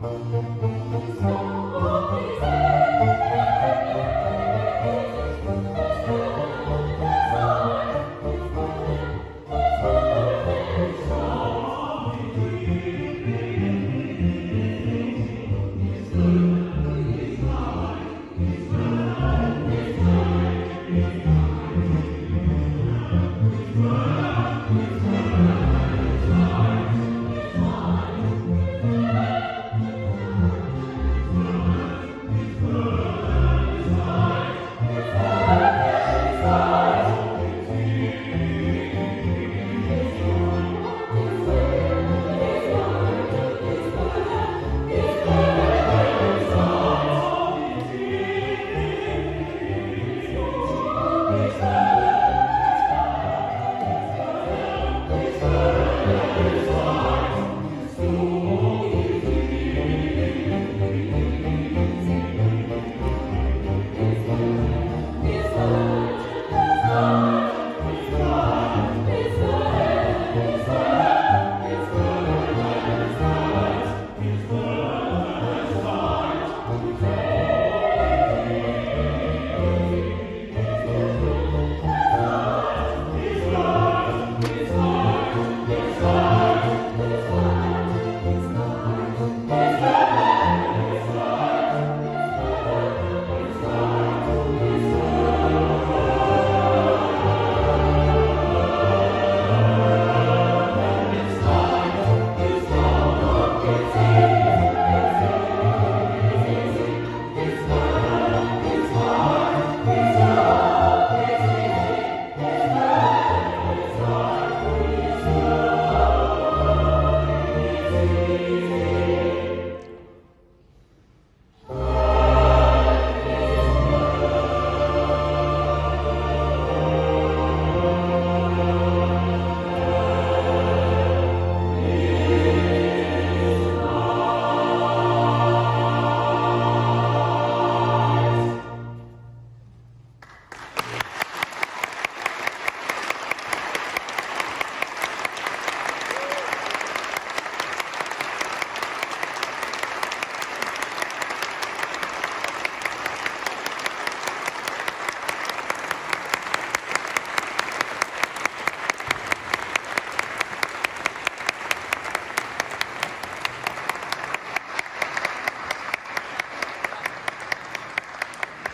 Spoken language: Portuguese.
Música